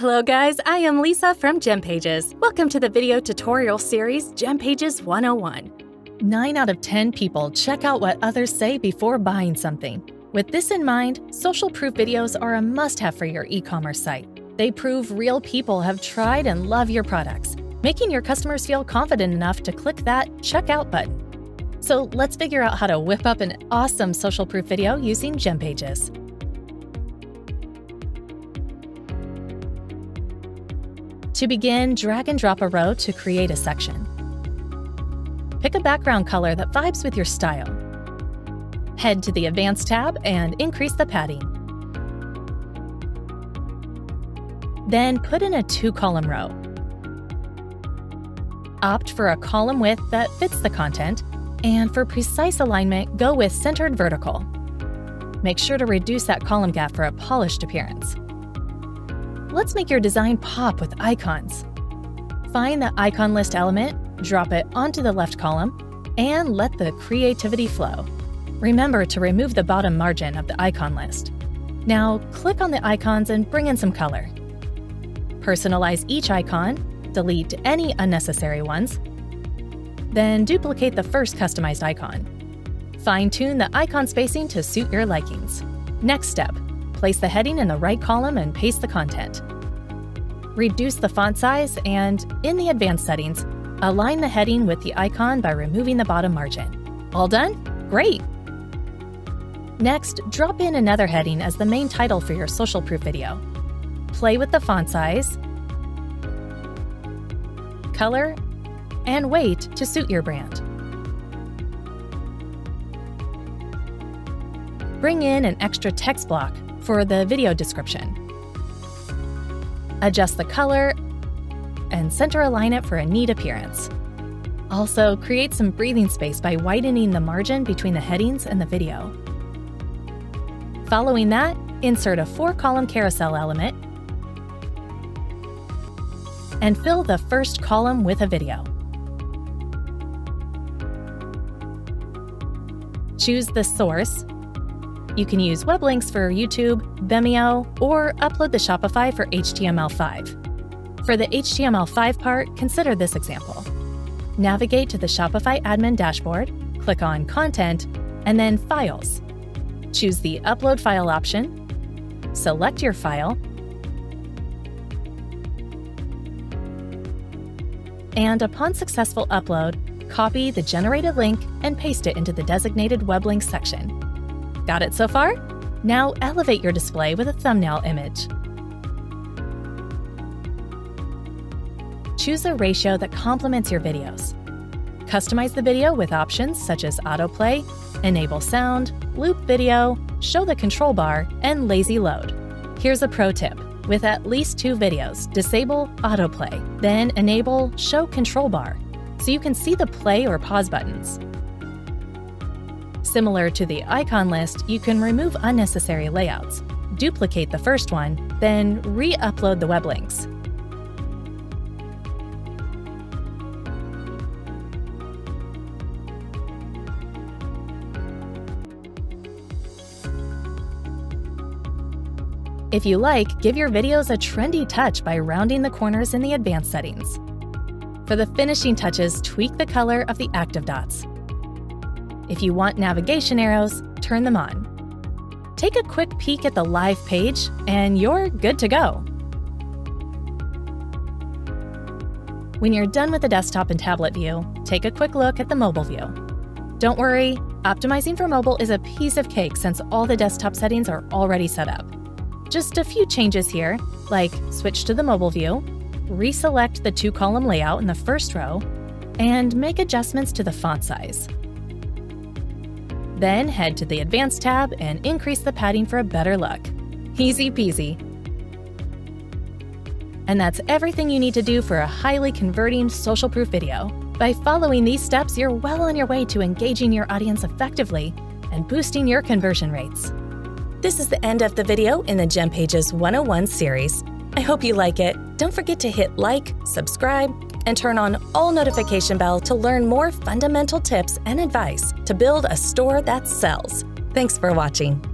Hello guys, I am Lisa from GemPages. Welcome to the video tutorial series GemPages 101. 9 out of 10 people check out what others say before buying something. With this in mind, social proof videos are a must-have for your e-commerce site. They prove real people have tried and love your products, making your customers feel confident enough to click that checkout button. So let's figure out how to whip up an awesome social proof video using GemPages. To begin, drag and drop a row to create a section. Pick a background color that vibes with your style. Head to the Advanced tab and increase the padding. Then put in a two-column row. Opt for a column width that fits the content, and for precise alignment, go with centered vertical. Make sure to reduce that column gap for a polished appearance. Let's make your design pop with icons. Find the icon list element, drop it onto the left column, and let the creativity flow. Remember to remove the bottom margin of the icon list. Now, click on the icons and bring in some color. Personalize each icon, delete any unnecessary ones, then duplicate the first customized icon. Fine-tune the icon spacing to suit your likings. Next step, place the heading in the right column and paste the content. Reduce the font size and, in the advanced settings, align the heading with the icon by removing the bottom margin. All done? Great! Next, drop in another heading as the main title for your social proof video. Play with the font size, color, and weight to suit your brand. Bring in an extra text block for the video description. Adjust the color and center align it for a neat appearance. Also, create some breathing space by widening the margin between the headings and the video. Following that, insert a four-column carousel element and fill the first column with a video. Choose the source you can use web links for YouTube, Vimeo, or upload the Shopify for HTML5. For the HTML5 part, consider this example. Navigate to the Shopify admin dashboard, click on Content, and then Files. Choose the Upload File option, select your file, and upon successful upload, copy the generated link and paste it into the designated web links section. Got it so far? Now elevate your display with a thumbnail image. Choose a ratio that complements your videos. Customize the video with options such as autoplay, enable sound, loop video, show the control bar, and lazy load. Here's a pro tip. With at least two videos, disable autoplay, then enable show control bar so you can see the play or pause buttons. Similar to the icon list, you can remove unnecessary layouts, duplicate the first one, then re-upload the web links. If you like, give your videos a trendy touch by rounding the corners in the advanced settings. For the finishing touches, tweak the color of the active dots. If you want navigation arrows, turn them on. Take a quick peek at the live page, and you're good to go. When you're done with the desktop and tablet view, take a quick look at the mobile view. Don't worry, optimizing for mobile is a piece of cake since all the desktop settings are already set up. Just a few changes here, like switch to the mobile view, reselect the two-column layout in the first row, and make adjustments to the font size. Then head to the Advanced tab and increase the padding for a better look. Easy peasy. And that's everything you need to do for a highly converting social proof video. By following these steps, you're well on your way to engaging your audience effectively and boosting your conversion rates. This is the end of the video in the GemPages 101 series. I hope you like it. Don't forget to hit like, subscribe, and turn on all notification bell to learn more fundamental tips and advice to build a store that sells. Thanks for watching.